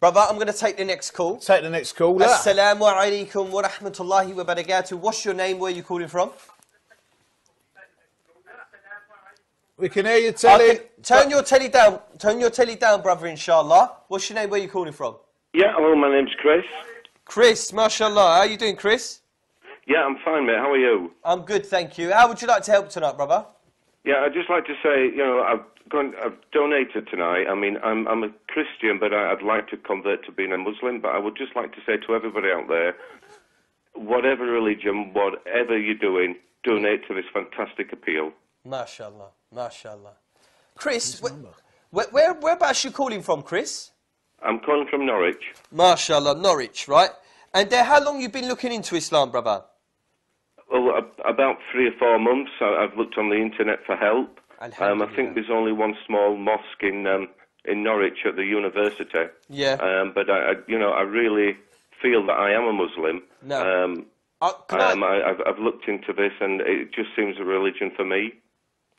Brother, I'm going to take the next call. Take the next caller. Assalamu alaikum wa rahmatullahi wa barakatuh. What's your name? Where are you calling from? We can hear you, Telly. Okay, turn your telly down. Turn your telly down, brother, inshallah. What's your name? Where are you calling from? Yeah, hello, my name's Chris. Chris, mashallah. How are you doing, Chris? Yeah, I'm fine, mate. How are you? I'm good, thank you. How would you like to help tonight, brother? Yeah, I'd just like to say, you know, I've gone, I've donated tonight. I mean, I'm I'm a Christian, but I, I'd like to convert to being a Muslim. But I would just like to say to everybody out there, whatever religion, whatever you're doing, donate to this fantastic appeal. Mashallah, mashallah. Chris, wh- where, where, whereabouts you calling from, Chris? I'm calling from Norwich. Mashallah, Norwich, right? And uh, how long you been looking into Islam, brother? Well, about three or four months. I've looked on the internet for help. Um, I think there's only one small mosque in um, in Norwich at the university. Yeah. Um, but I, I, you know, I really feel that I am a Muslim. No. Um, Uh, um, I, I've, I've looked into this, and it just seems a religion for me.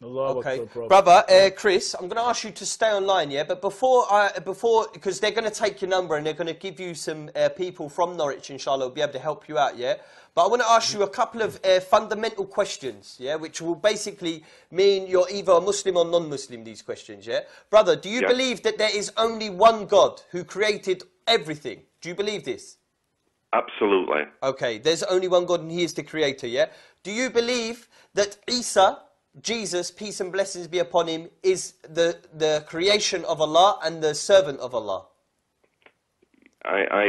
Allahu Okay, Akbar, brother, uh, Chris, I'm going to ask you to stay online, yeah. But before, I, before, because they're going to take your number and they're going to give you some uh, people from Norwich, inshallah, will be able to help you out, yeah. But I want to ask you a couple of uh, fundamental questions, yeah, which will basically mean you're either a Muslim or non-Muslim. These questions, yeah, brother. Do you Yeah. believe that there is only one God who created everything? Do you believe this? Absolutely. Okay, there's only one God and He is the Creator, yeah? Do you believe that Isa, Jesus, peace and blessings be upon him, is the, the creation of Allah and the servant of Allah? I, I,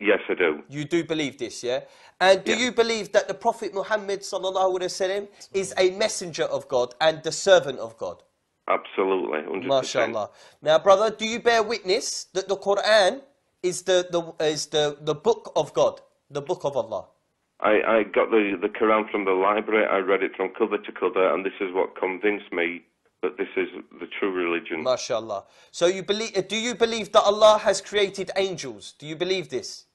yes, I do. You do believe this, yeah? And do Yeah. you believe that the Prophet Muhammad wasallam is a messenger of God and the servant of God? Absolutely, hundred percent. MashaAllah. Now, brother, do you bear witness that the Quran is the, the, is the, the book of God, the book of Allah? I, I got the the Quran from the library. I read it from cover to cover, and this is what convinced me that this is the true religion. MashaAllah. So you believe, uh, do you believe that Allah has created angels? Do you believe this?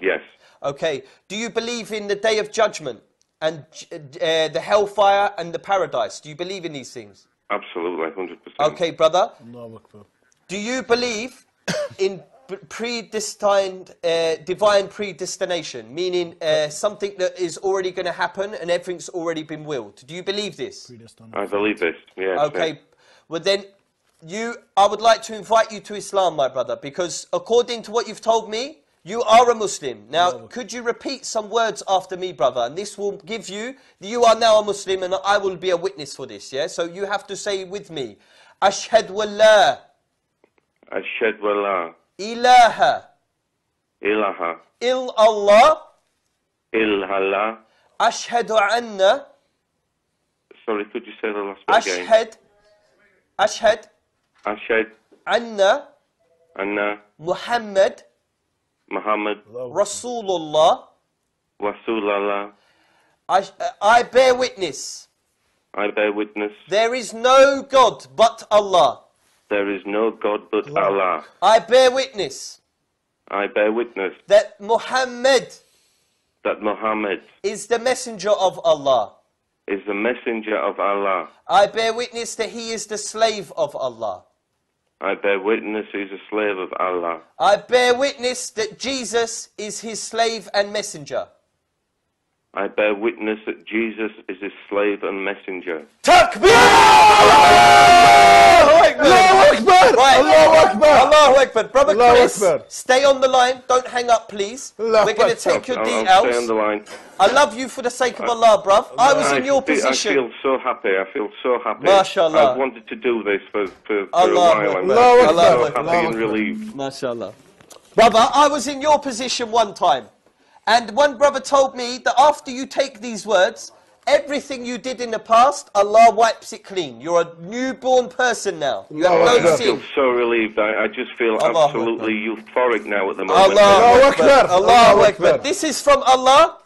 Yes, Okay. Do you believe in the day of judgment and uh, the hellfire and the paradise? Do you believe in these things? absolutely, hundred percent. Okay, brother. Allahu Akbar. Do you believe in p- predestined, uh, divine predestination, meaning uh, something that is already going to happen and everything's already been willed? Do you believe this? I believe this. Yes. Okay, yes. well then, you, I would like to invite you to Islam, my brother, because according to what you've told me, you are a Muslim. Now, could you repeat some words after me, brother? And this will give you, you are now a Muslim, and I will be a witness for this, yeah? So you have to say with me, Ashhadu an la Ashhadu an la ilaha ilaha il Allah, illallah. Ashhadu anna, Sorry, could you say the last bit again? Ashhad, Ashhad anna anna Muhammad Muhammad Rasulullah. Rasulallah. I, I bear witness. I bear witness There is no God but Allah. There is no God but Allah. I bear witness I bear witness that Muhammad that Muhammad is the messenger of Allah. is the messenger of Allah. I bear witness that he is the slave of Allah. I bear witness he is a slave of Allah. I bear witness that Jesus is his slave and messenger. I bear witness that Jesus is his slave and messenger. Takbir! Allahu Akbar! Right. Allahu Akbar! Allahu Akbar. Brother Allahu Chris, Akbar. stay on the line. Don't hang up, please. Allahu We're going to take your I'll, I'll stay on the line. I love you for the sake of Allah, bruv. I was in your position. I feel so happy. I feel so happy. MashaAllah. I've wanted to do this for, for, for a while. I'm Allahu so Akbar. happy Allahu and relieved. MashaAllah. Brother, I was in your position one time. And one brother told me that after you take these words, everything you did in the past, Allah wipes it clean. You're a newborn person now. You have Allahu no I feel so relieved. I, I just feel Allahu absolutely euphoric now at the moment. Allahu Allahu Akbar. Akbar. Allahu Allahu Akbar. Akbar. This is from Allah.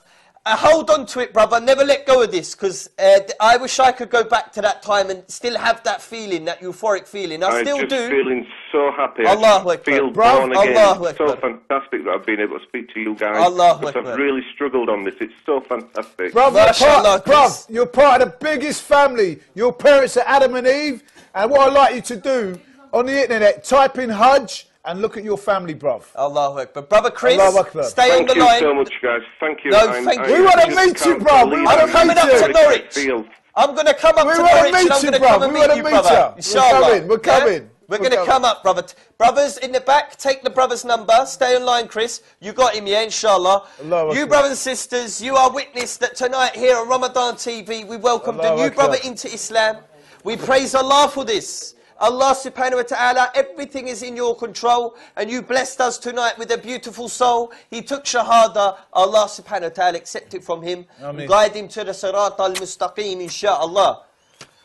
Uh, hold on to it, brother. Never let go of this, because uh, I wish I could go back to that time and still have that feeling, that euphoric feeling. I I'm still just do. feeling so happy. Allahu I Akbar. just feel Bro, born again. Allahu It's so Akbar. fantastic that I've been able to speak to you guys. Allahu because Akbar. I've really struggled on this. It's so fantastic. Bruv, you're part, bruv, Chris. you're part of the biggest family. Your parents are Adam and Eve. And what I'd like you to do on the internet, type in Hajj and look at your family, bruv. Allahu Akbar. But, brother Chris, Allahu Akbar. stay Thank on the you line. so much, guys. Thank you. No, I'm- thank I you. We wanna meet you, can't bro. We wanna how I'm coming meet up you. to Norwich. feel. I'm going to come up We to wanna Norwich meet and I'm you, going to bruv. come and We meet wanna you, meet brother. ya. We're Inshallah. coming, we're Yeah? coming, We're we're going to coming. come up, brother. Brothers in the back, take the brother's number. Stay on line, Chris. You got him, yeah, inshallah. Allahu you brothers and sisters, you are witness that tonight here on Ramadan TV, we welcomed a Allahu new Akbar. brother into Islam. We praise Allah for this. Allah subhanahu wa ta'ala, everything is in your control and you blessed us tonight with a beautiful soul. He took shahada. Allah subhanahu wa ta'ala accept it from him. Ameen. Guide him to the sirat al-mustaqim, insha'Allah.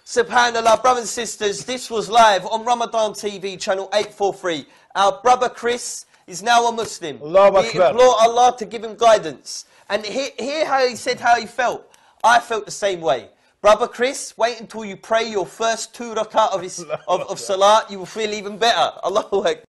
Subhanallah, brothers and sisters, this was live on Ramadan TV, channel 843. Our brother Chris is now a Muslim. Allahu we Akbar. implore Allah to give him guidance. And hear, hear how he said how he felt. I felt the same way. Brother Chris, wait until you pray your first two rakat of, his, of, of salat, you will feel even better. Allahu Akbar.